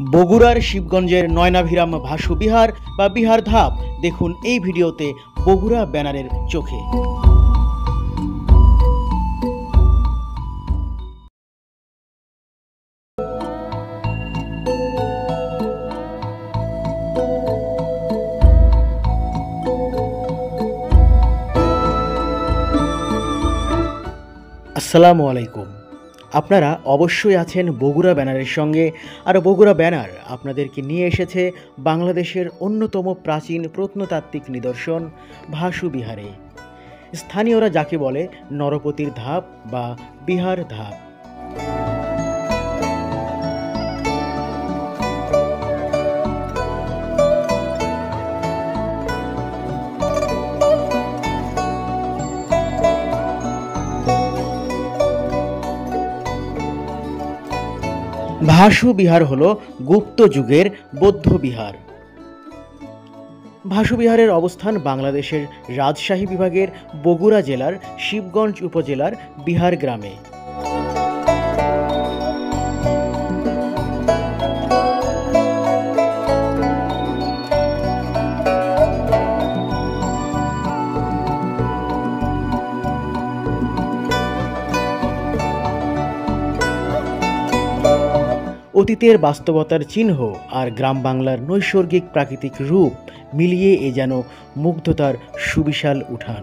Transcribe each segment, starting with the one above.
বগুড়ার শিবগঞ্জের নয়নাভিরাম ভাসু বিহার বা বিহার ধাপ। দেখুন এই ভিডিওতে বগুড়া ব্যানারের চোখে। আসসালামু আলাইকুম। আপনারা অবশ্যই আছেন বগুড়া ব্যানারের সঙ্গে। আর বগুড়া ব্যানার আপনাদেরকে নিয়ে এসেছে বাংলাদেশের অন্যতম প্রাচীন প্রত্নতাত্ত্বিক নিদর্শন, ভাসু বিহারে। স্থানীয়রা যাকে বলে নরপতির ধাপ বা বিহার ধাপ। ভাসু বিহার হল গুপ্ত যুগের বৌদ্ধ বিহার। ভাসু বিহারের অবস্থান বাংলাদেশের রাজশাহী বিভাগের বগুড়া জেলার শিবগঞ্জ উপজেলার বিহার গ্রামে। অতীতের বাস্তবতার চিহ্ন আর গ্রাম বাংলার নৈসর্গিক প্রাকৃতিক রূপ মিলিয়ে এ যেন মুগ্ধতার সুবিশাল উঠান।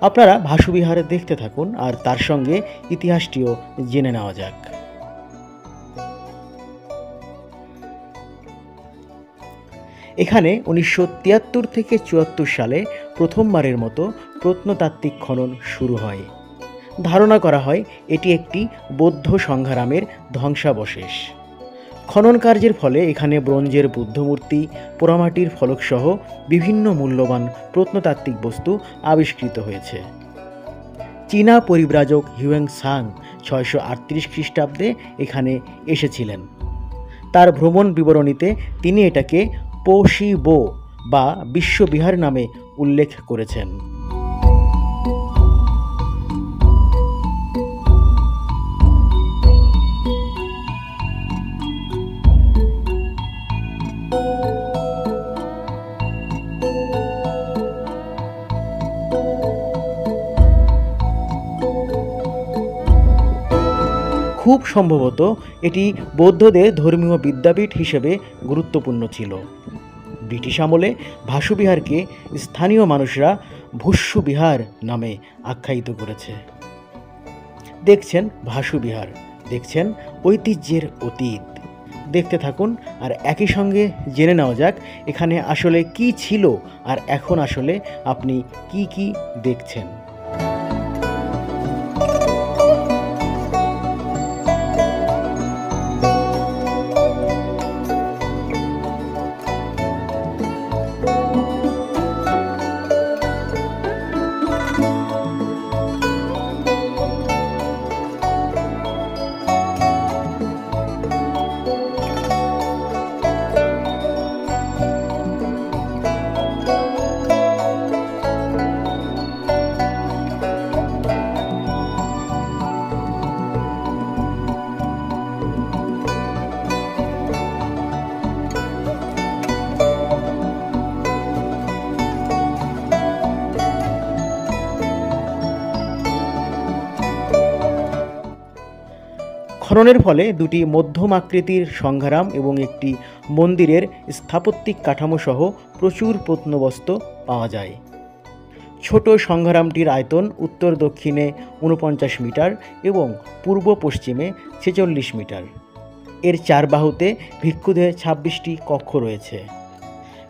আপনারা ভাসুবিহারে দেখতে থাকুন আর তার সঙ্গে ইতিহাসটিও জেনে নেওয়া যাক। এখানে উনিশশো তিয়াত্তর থেকে চুয়াত্তর সালে প্রথমবারের মতো প্রত্নতাত্ত্বিক খনন শুরু হয়। ধারণা করা হয় এটি একটি বৌদ্ধ সংঘারামের ধ্বংসাবশেষ। খনন কার্যের ফলে এখানে ব্রোঞ্জের বুদ্ধমূর্তি, পোড়ামাটির ফলকসহ বিভিন্ন মূল্যবান প্রত্নতাত্ত্বিক বস্তু আবিষ্কৃত হয়েছে। চীনা পরিব্রাজক হিউয়েং সাং ছয়শো আটত্রিশ খ্রিস্টাব্দে এখানে এসেছিলেন। তার ভ্রমণ বিবরণীতে তিনি এটাকে পোশি বো বা বিশ্ববিহার নামে উল্লেখ করেছেন। খুব সম্ভবত এটি বৌদ্ধদের ধর্মীয় বিদ্যাপীঠ হিসেবে গুরুত্বপূর্ণ ছিল। ব্রিটিশ আমলে ভাসুবিহারকে স্থানীয় মানুষরা ভস্যু বিহার নামে আখ্যায়িত করেছে। দেখছেন ভাসুবিহার, দেখছেন ঐতিহ্যের অতীত। দেখতে থাকুন আর একই সঙ্গে জেনে নেওয়া যাক এখানে আসলে কি ছিল আর এখন আসলে আপনি কি কি দেখছেন। খননের ফলে দুটি মধ্যম আকৃতির সংঘারাম এবং একটি মন্দিরের স্থাপত্যিক কাঠামো সহ প্রচুর প্রত্নবস্ত্র পাওয়া যায়। ছোট সংঘারামটির আয়তন উত্তর দক্ষিণে উনপঞ্চাশ মিটার এবং পূর্ব পশ্চিমে ছেচল্লিশ মিটার। এর চার বাহুতে ভিক্ষুদের ছাব্বিশটি কক্ষ রয়েছে।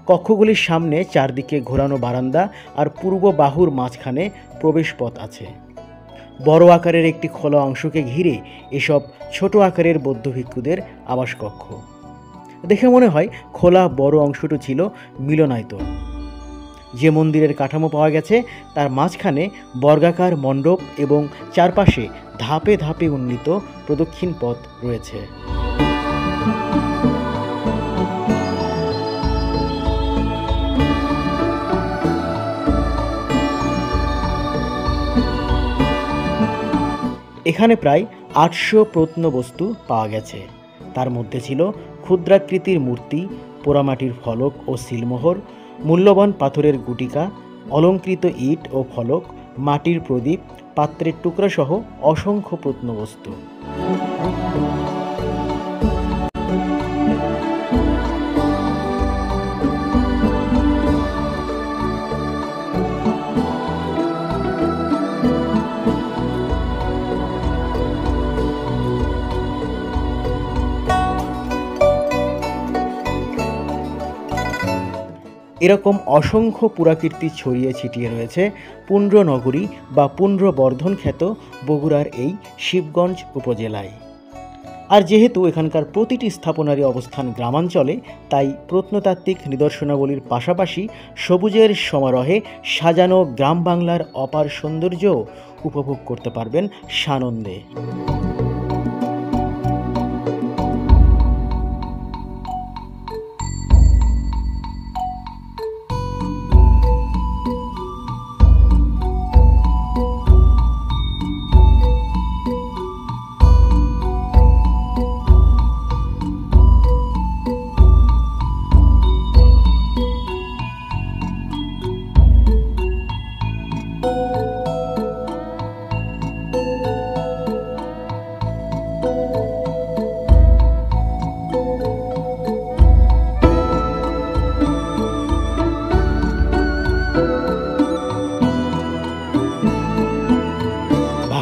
কক্ষগুলির সামনে চারদিকে ঘোরানো বারান্দা আর পূর্ব বাহুর মাঝখানে প্রবেশপথ আছে। বড় আকারের একটি খোলা অংশকে ঘিরে এসব ছোট আকারের বৌদ্ধ ভিক্ষুদের আবাসকক্ষ। দেখে মনে হয় খোলা বড় অংশটি ছিল মিলনায়তন। যে মন্দিরের কাঠামো পাওয়া গেছে, তার মাঝখানে বর্গাকার মণ্ডপ এবং চারপাশে ধাপে ধাপে উন্নীত প্রদক্ষিণ পথ রয়েছে। এখানে প্রায় আটশো প্রত্নবস্তু পাওয়া গেছে। তার মধ্যে ছিল ক্ষুদ্রাকৃতির মূর্তি, পোড়ামাটির ফলক ও সিলমোহর, মূল্যবান পাথরের গুটিকা, অলঙ্কৃত ইট ও ফলক, মাটির প্রদীপ, পাত্রের টুকরা সহ অসংখ্য প্রত্নবস্তু। এরকম অসংখ্য পুরাকীর্তি ছড়িয়ে ছিটিয়ে রয়েছে পুণ্ড্রনগরী বা পুণ্ড্রবর্ধন খ্যাত বগুড়ার এই শিবগঞ্জ উপজেলায়। আর যেহেতু এখানকার প্রতিটি স্থাপনারই অবস্থান গ্রামাঞ্চলে, তাই প্রত্নতাত্ত্বিক নিদর্শনাবলীর পাশাপাশি সবুজের সমারোহে সাজানো গ্রাম বাংলার অপার সৌন্দর্য উপভোগ করতে পারবেন সানন্দে।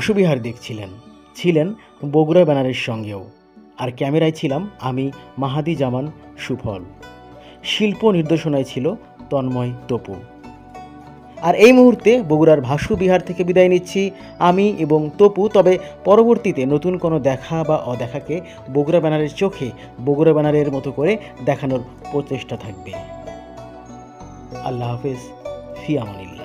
ভাসুবিহার দেখছিলেন। ছিলেন বগুড়া ব্যানারের সঙ্গেও। আর ক্যামেরায় ছিলাম আমি, মাহাদি জামান, সুফল। শিল্প নির্দেশনায় ছিল তন্ময় তপু। আর এই মুহূর্তে বগুড়ার ভাসু বিহার থেকে বিদায় নিচ্ছি আমি এবং তপু, তবে পরবর্তীতে নতুন কোনো দেখা বা অদেখাকে বগুড়া ব্যানারের চোখে বগুড়া ব্যানারের মতো করে দেখানোর প্রচেষ্টা থাকবে। আল্লাহ হাফেজ, ফি আমানিল্লাহ।